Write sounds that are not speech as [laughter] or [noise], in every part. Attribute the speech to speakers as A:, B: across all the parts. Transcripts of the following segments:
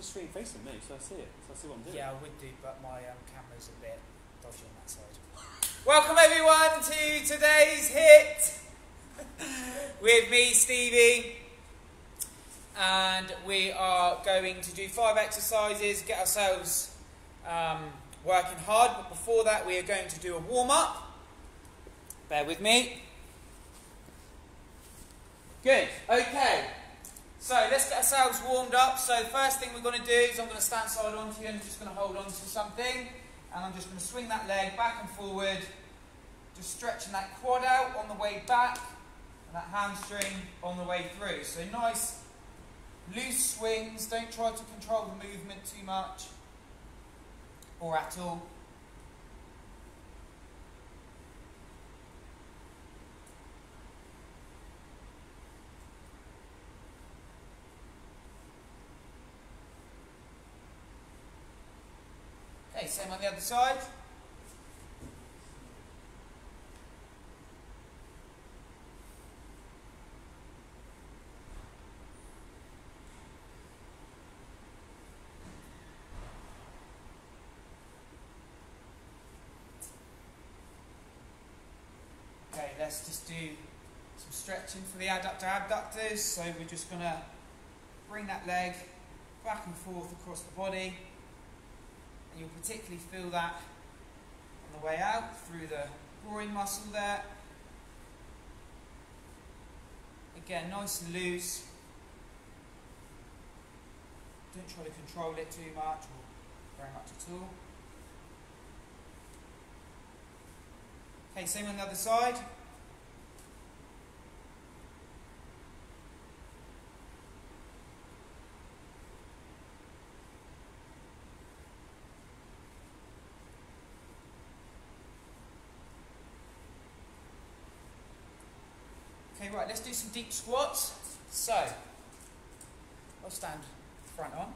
A: the screen facing me, so I see it. So I see what I'm doing.
B: Yeah, I would do, but my um, camera's a bit dodgy on that side. [laughs] Welcome everyone to today's HIIT [laughs] with me, Stevie. And we are going to do five exercises, get ourselves um, working hard. But before that, we are going to do a warm up. Bear with me. Good. Okay. So let's get ourselves warmed up. So first thing we're going to do is I'm going to stand side onto you and I'm just going to hold on to something. And I'm just going to swing that leg back and forward. Just stretching that quad out on the way back. And that hamstring on the way through. So nice loose swings. Don't try to control the movement too much. Or at all. Same on the other side. Okay, let's just do some stretching for the adductor abductors. So we're just going to bring that leg back and forth across the body. And you'll particularly feel that on the way out through the groin muscle there. Again, nice and loose. Don't try to control it too much or very much at all. Okay, same on the other side. Right, let's do some deep squats. So, I'll stand front on.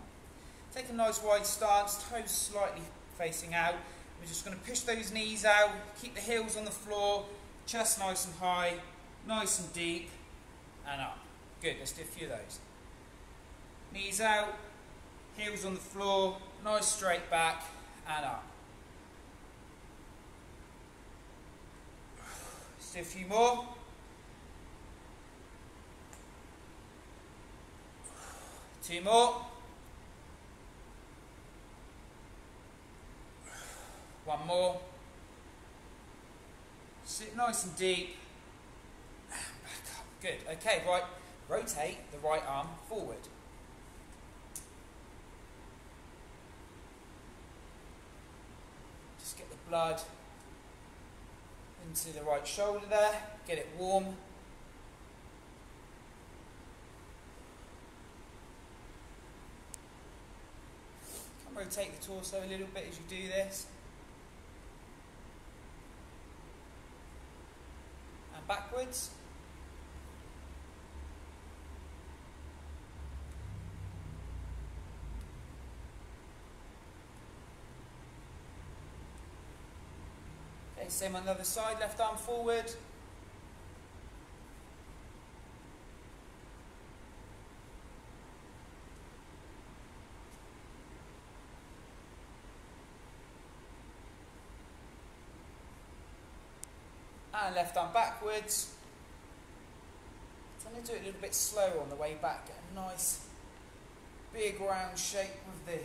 B: Take a nice wide stance, toes slightly facing out. We're just going to push those knees out, keep the heels on the floor, chest nice and high, nice and deep, and up. Good, let's do a few of those. Knees out, heels on the floor, nice straight back, and up. Let's do a few more. Two more. One more. Sit nice and deep. Back up. Good. Okay, right. Rotate the right arm forward. Just get the blood into the right shoulder there. Get it warm. Rotate the torso a little bit as you do this. And backwards. Okay, same on the other side, left arm forward. And left arm backwards. I'm going to do it a little bit slow on the way back. Get a nice big round shape with the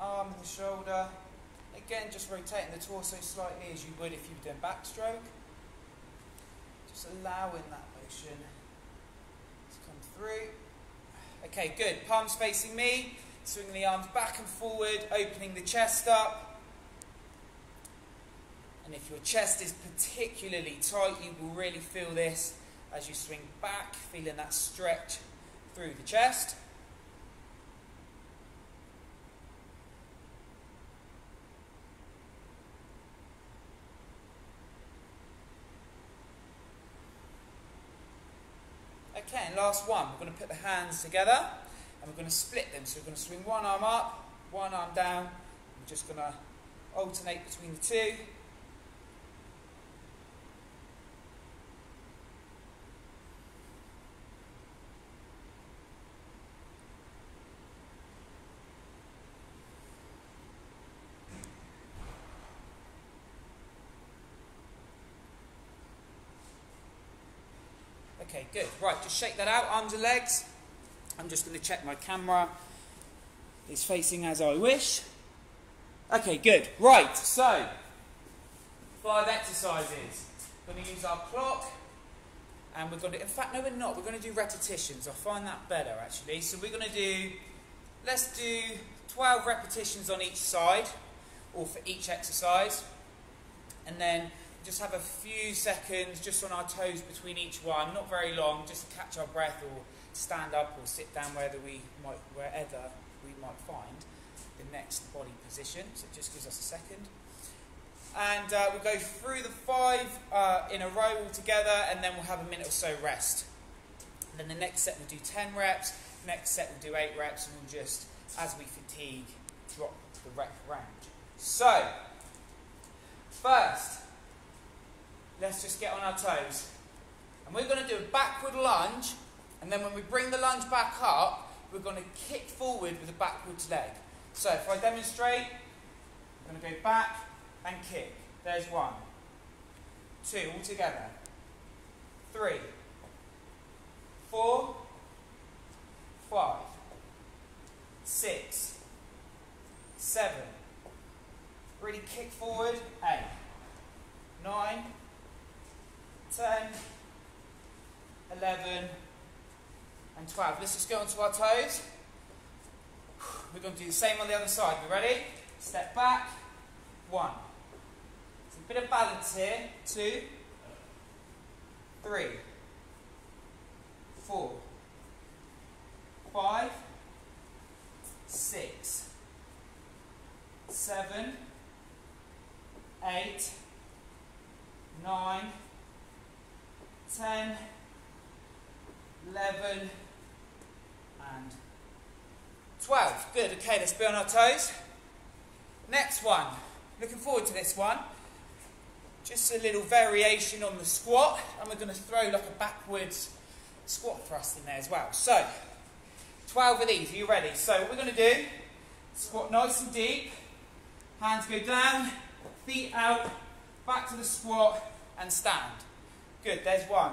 B: arm and the shoulder. Again, just rotating the torso slightly as you would if you were doing backstroke. Just allowing that motion to come through. Okay, good. Palms facing me. Swinging the arms back and forward, opening the chest up. And if your chest is particularly tight, you will really feel this as you swing back, feeling that stretch through the chest. Okay, and last one, we're going to put the hands together and we're going to split them. So we're going to swing one arm up, one arm down. We're just going to alternate between the two. Okay, good. Right, just shake that out, arms and legs. I'm just going to check my camera is facing as I wish. Okay, good. Right, so five exercises. We're going to use our clock and we're going to, in fact, no, we're not. We're going to do repetitions. I find that better actually. So we're going to do, let's do 12 repetitions on each side or for each exercise. And then just have a few seconds just on our toes between each one, not very long, just to catch our breath or stand up or sit down wherever we might, wherever we might find the next body position. So it just gives us a second. And uh, we'll go through the five uh, in a row all together, and then we'll have a minute or so rest. And then the next set we'll do 10 reps, next set we'll do 8 reps, and we'll just, as we fatigue, drop the rep range. So, first, let's just get on our toes. And we're going to do a backward lunge, and then when we bring the lunge back up, we're going to kick forward with a backwards leg. So if I demonstrate, I'm going to go back and kick. There's one. Two, all together. Three. Four. Five. Six. Seven. Really kick forward. Eight. Nine. Ten. Eleven. And twelve. Let's just go onto our toes. We're going to do the same on the other side. You ready? Step back. One. It's a bit of balance here. Two. Three. Four. 11 and 12. Good, okay, let's be on our toes. Next one, looking forward to this one. Just a little variation on the squat, and we're going to throw like a backwards squat thrust in there as well. So, 12 of these, are you ready? So, what we're going to do, squat nice and deep, hands go down, feet out, back to the squat, and stand. Good, there's one.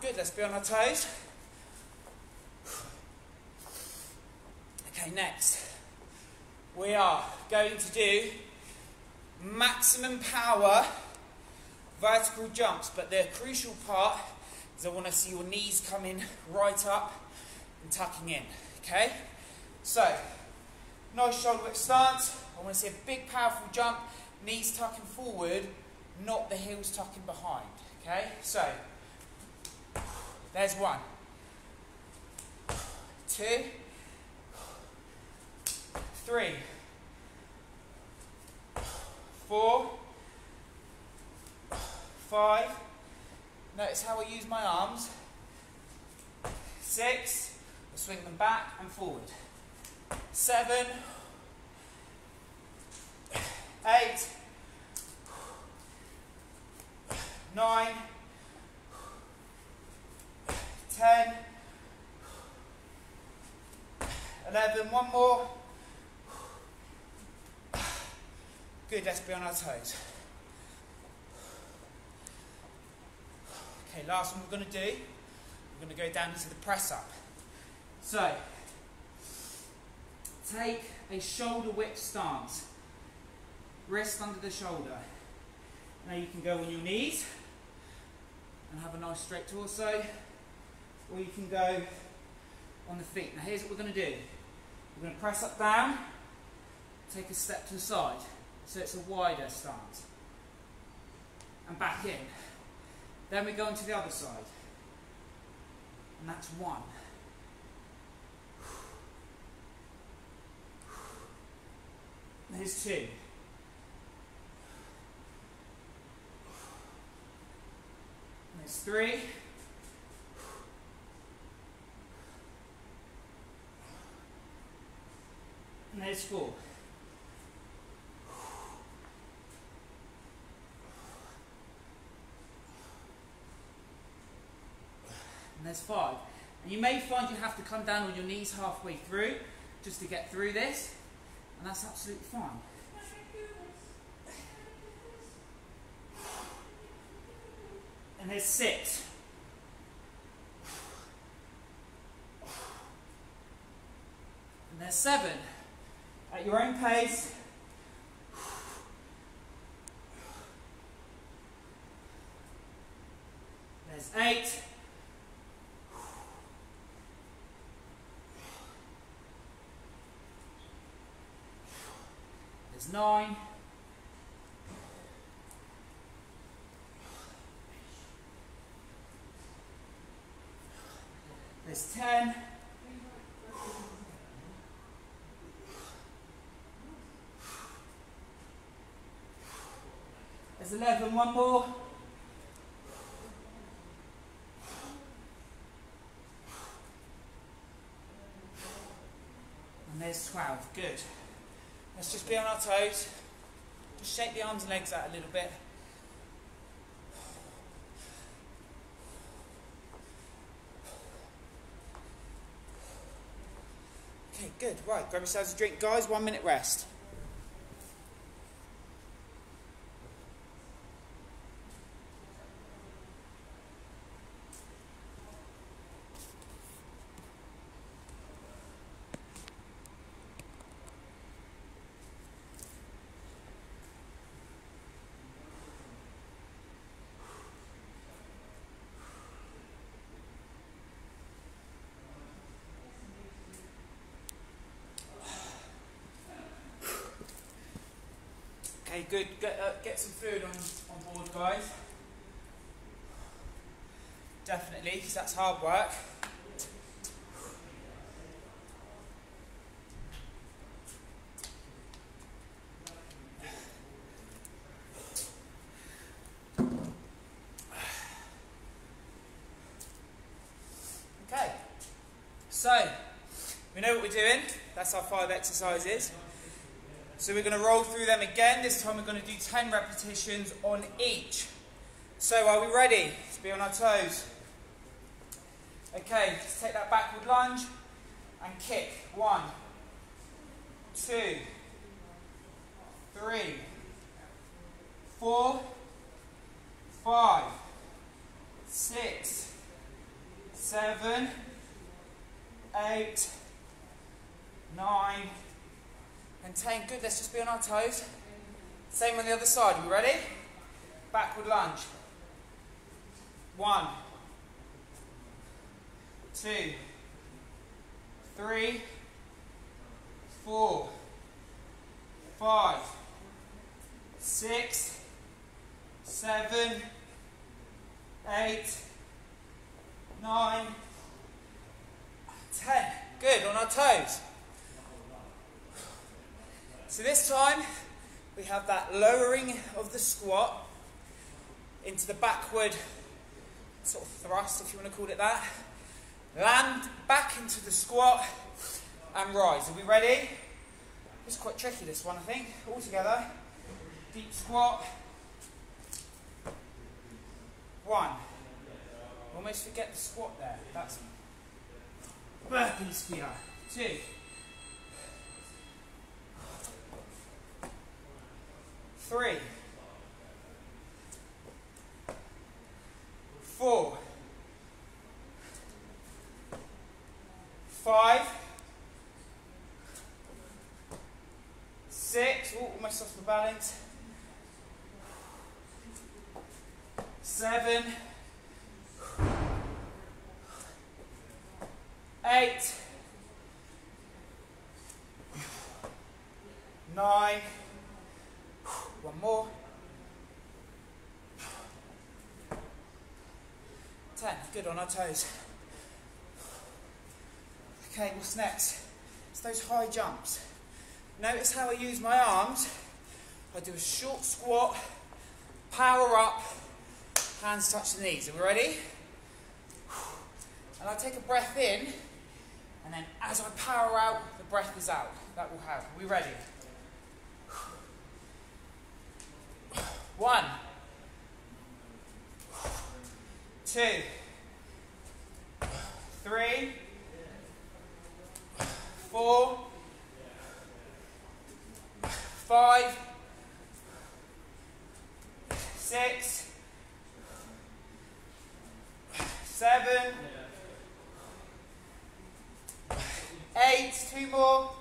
B: 12. Good, let's be on our toes. Okay, next. We are going to do maximum power vertical jumps, but the crucial part is I want to see your knees coming right up and tucking in. Okay? So, Nice shoulder width stance. I want to see a big powerful jump, knees tucking forward, not the heels tucking behind. Okay, so there's one, two, three, four, five. Notice how I use my arms. Six, I swing them back and forward. Seven, eight, nine, ten, eleven. One more. Good, let's be on our toes. Okay, last one we're going to do, we're going to go down into the press up. So, take a shoulder width stance. Rest under the shoulder. Now you can go on your knees and have a nice straight torso, or you can go on the feet. Now here's what we're going to do. We're going to press up down, take a step to the side, so it's a wider stance. And back in. Then we go into the other side. And that's one. Here's two. There's three. There's four. And there's five. And you may find you have to come down on your knees halfway through just to get through this. And that's absolutely fine. And there's six. And there's seven. At your own pace. There's eight. There's nine. There's ten. There's eleven, one more. And there's 12, good. Let's just be on our toes. Just shake the arms and legs out a little bit. Okay, good. Right, grab yourselves a drink, guys. One minute rest. Okay, good. Get, uh, get some food on, on board, guys. Definitely, because that's hard work. Okay, so we know what we're doing. That's our five exercises. So we're going to roll through them again. This time we're going to do 10 repetitions on each. So are we ready to be on our toes? Okay, let's take that backward lunge and kick. One, two, three, four, five, six, seven, eight, nine, and 10. Good, let's just be on our toes. Same on the other side. We ready? Backward lunge. One, two, three, four, five, six, seven, eight, nine, ten. Good, on our toes. So this time we have that lowering of the squat into the backward sort of thrust, if you want to call it that. Land back into the squat and rise. Are we ready? It's quite tricky this one, I think. All together. Deep squat. One. Almost forget the squat there. That's burpees here. Two. Three. Four. Five. Oh, almost off the balance. Seven. Eight. Nine. One more. 10. Good on our toes. Okay, what's next? It's those high jumps. Notice how I use my arms. I do a short squat, power up, hands touch the knees. Are we ready? And I take a breath in, and then as I power out, the breath is out. That will help. Are we ready? One, two, three, four, five, six, seven, eight, two more,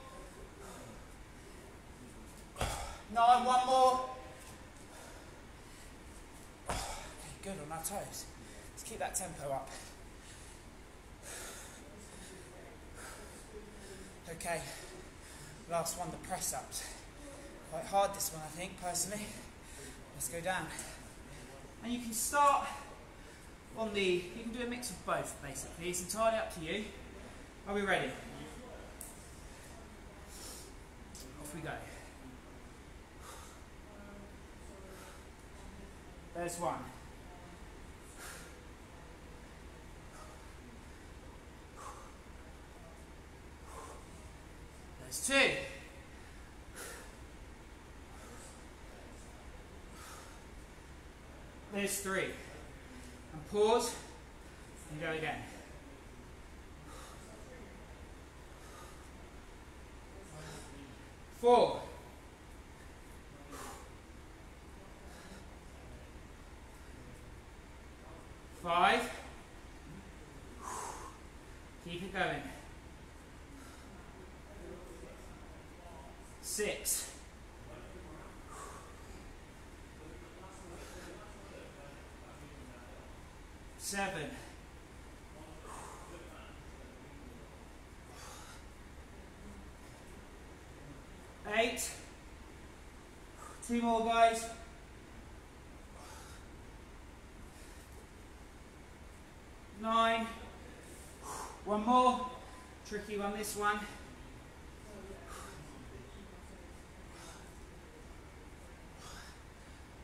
B: nine, one more. Good on our toes. Let's keep that tempo up. Okay, last one, the press ups. Quite hard this one, I think, personally. Let's go down. And you can start on the, you can do a mix of both basically. It's entirely up to you. Are we ready? Off we go. There's one. Two. There's three. And pause and go again. Four. Five. Keep it going. Six. Seven. Eight. Two more guys. Nine. One more. Tricky one, this one.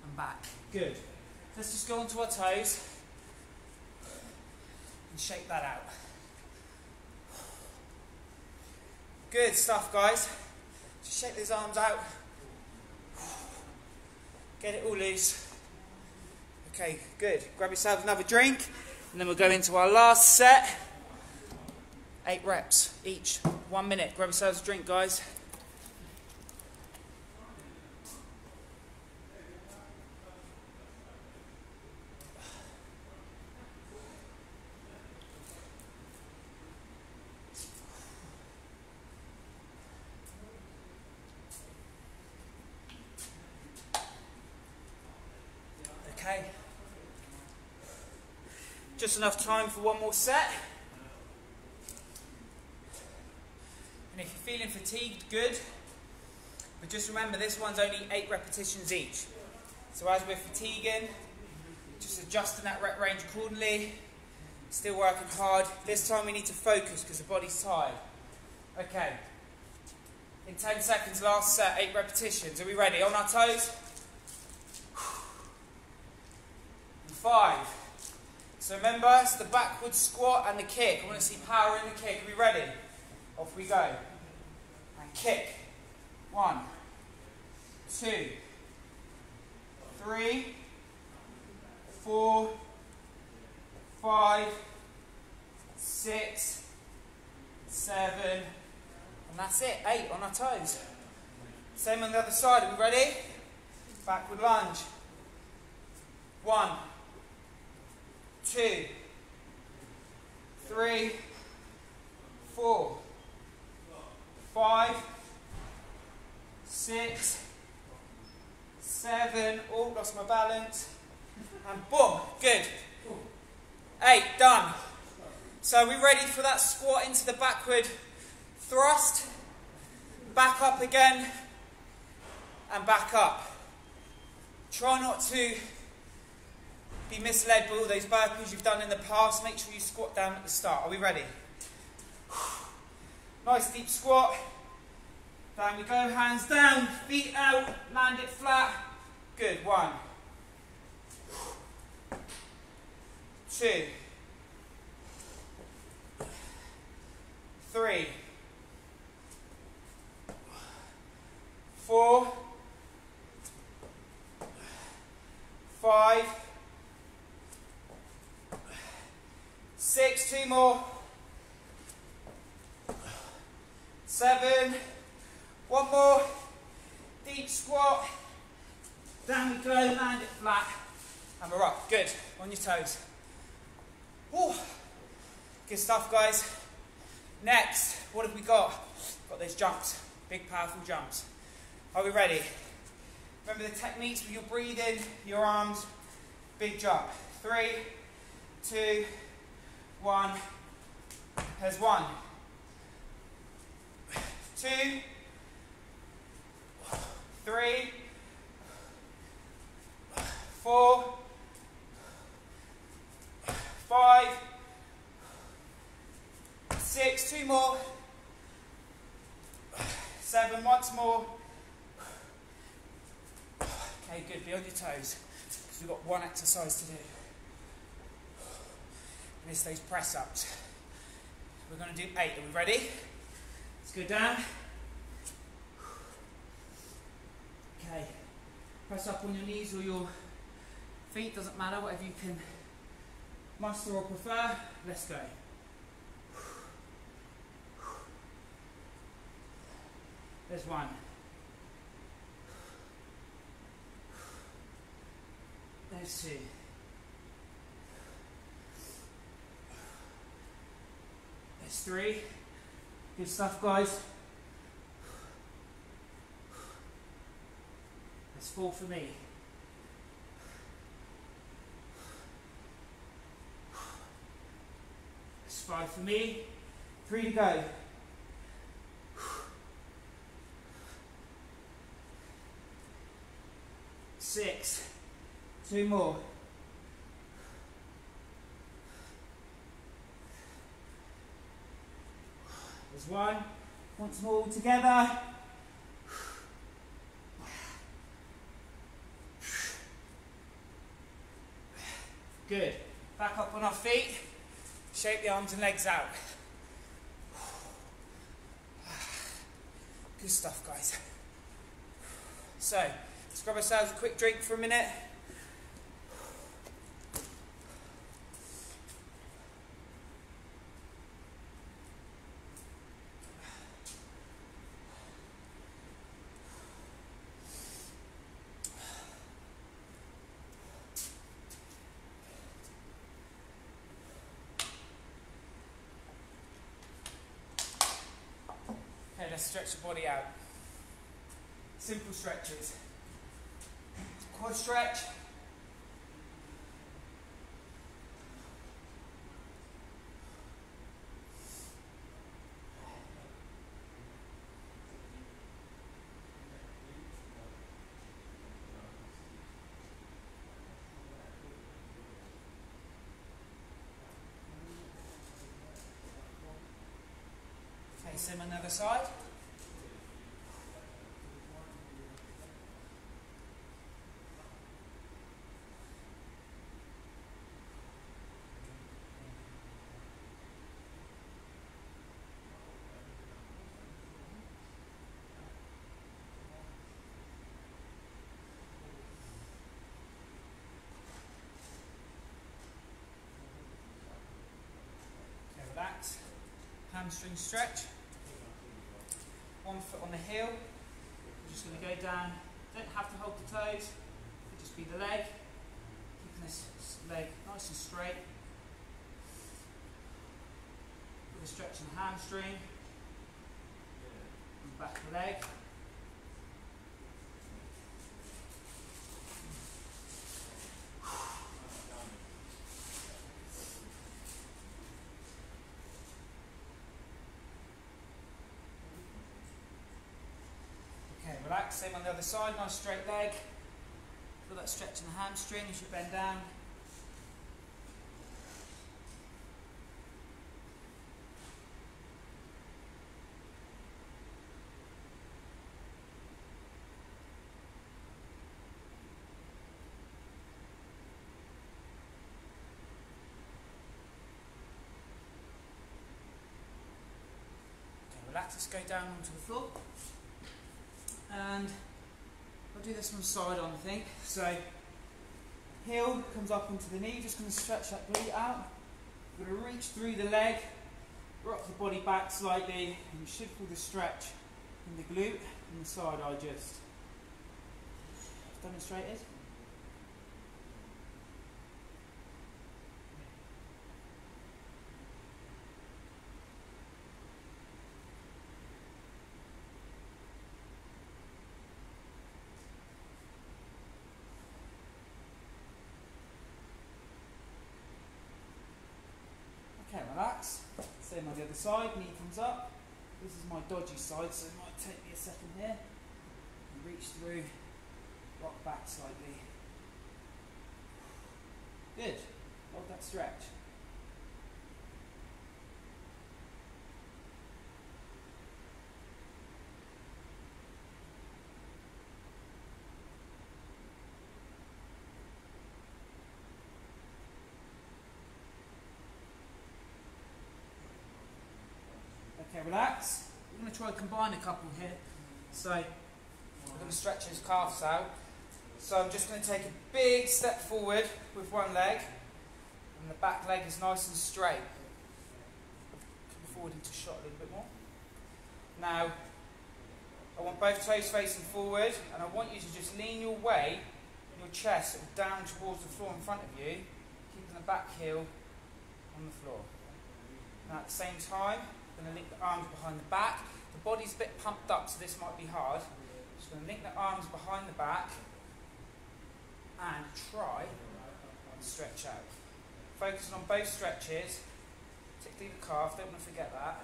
B: And back. Good. Let's just go onto our toes and shake that out. Good stuff, guys. Just shake those arms out. Get it all loose. Okay, good. Grab yourself another drink, and then we'll go into our last set. Eight reps each. One minute. Grab yourselves a drink, guys. Okay. Enough time for one more set. And if you're feeling fatigued, good. But just remember, this one's only eight repetitions each. So as we're fatiguing, just adjusting that rep range accordingly. Still working hard. This time we need to focus because the body's tired. Okay. In 10 seconds, last set, eight repetitions. Are we ready? On our toes? Five. So remember, it's the backward squat and the kick. I want to see power in the kick. Are we ready? Off we go. And kick. One, two, three, four, five, six, seven, and that's it. Eight on our toes. Same on the other side. Are we ready? Backward lunge. One two, three, four, five, six, seven. Oh, lost my balance. And boom, good. Eight, done. So are we ready for that squat into the backward thrust? Back up again and back up. Try not to be misled by all those burpees you've done in the past, make sure you squat down at the start. Are we ready? [sighs] Nice deep squat. Down we go, hands down, feet out, land it flat. Good, one. Two. Three. Four. Five. Six, two more. Seven. One more. Deep squat. Down we go, land it flat. And we're up. Good. On your toes. Whew. Good stuff, guys. Next, what have we got? Got those jumps. Big, powerful jumps. Are we ready? Remember the techniques with your breathing, your arms. Big jump. Three, two, one. There's one. Two, three, four, five, six, two more, seven, once more. Okay, good, be on your toes, because we've got one exercise to do. Miss those press ups. We're going to do eight, are we ready? Let's go down. Okay, press up on your knees or your feet, doesn't matter, whatever you can muster or prefer. Let's go. There's one. There's two. There's three. Good stuff, guys. That's four for me. That's five for me. Three to go. Six. Two more. One. Once more all together. Good. Back up on our feet. Shake the arms and legs out. Good stuff, guys. So, let's grab ourselves a quick drink for a minute. Okay, let's stretch the body out. Simple stretches. Quad stretch. Same on the other side. Okay, relax. Hamstring stretch. One foot on the heel. We're just going to go down. Don't have to hold the toes. Could just be the leg. Keeping this leg nice and straight. With a stretch in the hamstring. And back the leg. back, same on the other side, nice straight leg. Feel that stretch in the hamstring as you bend down. relax, let's go down onto the floor. And I'll do this from side on, I think. So, heel comes up into the knee, just going to stretch that glute out. We're going to reach through the leg, rock the body back slightly, and you should feel the stretch in the glute and the side I just demonstrated. Okay, relax. Same on the other side, knee comes up. This is my dodgy side, so it might take me a second here. And reach through, rock back slightly. Good. Hold that stretch. Okay, relax. We're going to try and combine a couple here. So, we're going to stretch his calves out. So I'm just going to take a big step forward with one leg, and the back leg is nice and straight. Come forward into shot a little bit more. Now, I want both toes facing forward, and I want you to just lean your weight, your chest, down towards the floor in front of you, keeping the back heel on the floor. Now at the same time, I'm going to link the arms behind the back. The body's a bit pumped up, so this might be hard. Just going to link the arms behind the back and try and stretch out. Focusing on both stretches, particularly the calf, don't want to forget that.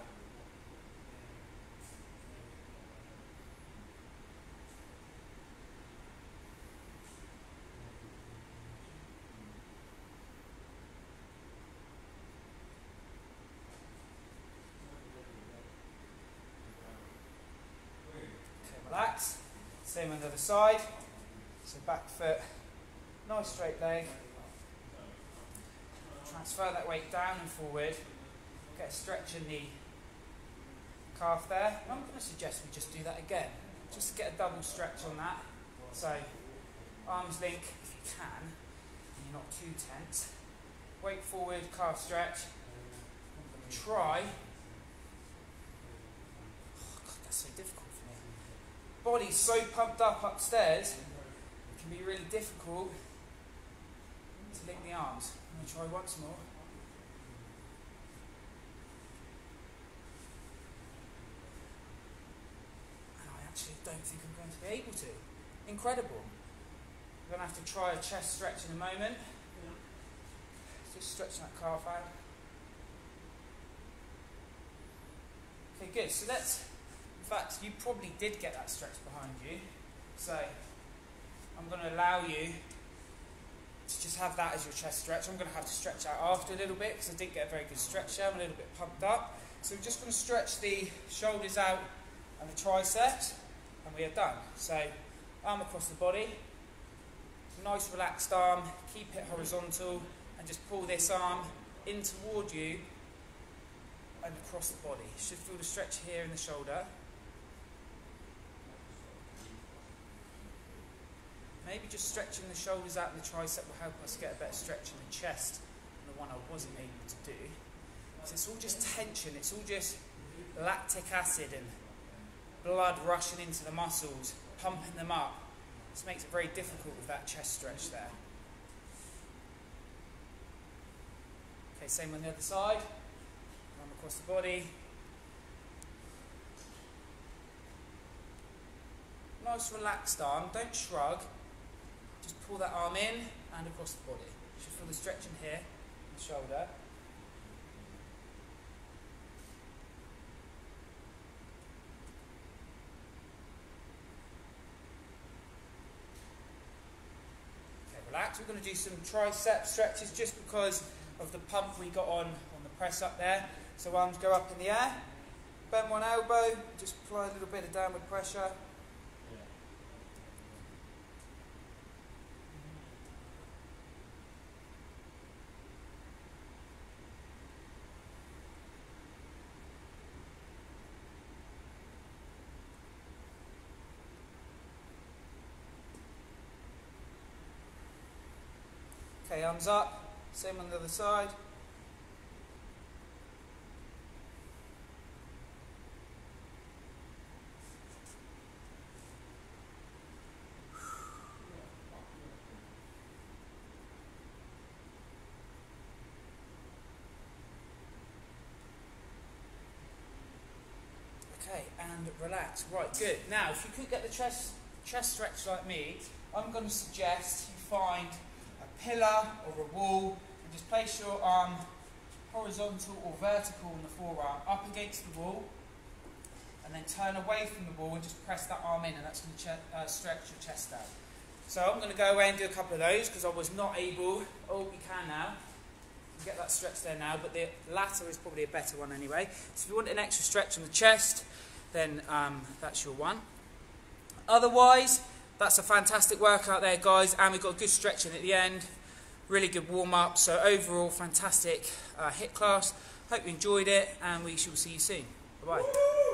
B: Okay, relax. Same on the other side. So back foot, nice straight leg. Transfer that weight down and forward. Get a stretch in the calf there. I'm going to suggest we just do that again. Just to get a double stretch on that. So arms link if you can, and you're not too tense. Weight forward, calf stretch. Try. Oh God, that's so difficult. Body's so pumped up upstairs, it can be really difficult to link the arms. I'm going to try once more. And I actually don't think I'm going to be able to. Incredible. We're going to have to try a chest stretch in a moment. Just stretching that calf out. Okay, good. So let's, fact, you probably did get that stretch behind you. So I'm going to allow you to just have that as your chest stretch. I'm going to have to stretch out after a little bit because I didn't get a very good stretch there. I'm a little bit pumped up. So we're just going to stretch the shoulders out and the triceps, and we are done. So arm across the body, nice relaxed arm, keep it horizontal, and just pull this arm in toward you and across the body. Should feel the stretch here in the shoulder. Maybe just stretching the shoulders out and the tricep will help us get a better stretch in the chest than the one I wasn't able to do. So it's all just tension, it's all just lactic acid and blood rushing into the muscles, pumping them up. This makes it very difficult with that chest stretch there. Okay, same on the other side. Arm across the body. Nice relaxed arm, don't shrug. Just pull that arm in and across the body. You should feel the stretch in here, the shoulder. Okay, relax. We're going to do some tricep stretches just because of the pump we got on on the press up there. So arms go up in the air. Bend one elbow, just apply a little bit of downward pressure. Okay, arms up. Same on the other side. Okay, and relax. Right, good. Now, if you could get the chest, chest stretch like me, I'm going to suggest you find pillar or a wall and just place your arm horizontal or vertical in the forearm up against the wall and then turn away from the wall and just press that arm in and that's going to uh, stretch your chest out. So I'm going to go away and do a couple of those because I was not able, oh you can now, you get that stretch there now, but the latter is probably a better one anyway. So if you want an extra stretch on the chest, then um, that's your one. Otherwise, that's a fantastic workout there, guys, and we've got a good stretching at the end. Really good warm up. So, overall, fantastic uh, HIIT class. Hope you enjoyed it, and we shall see you soon. Bye bye.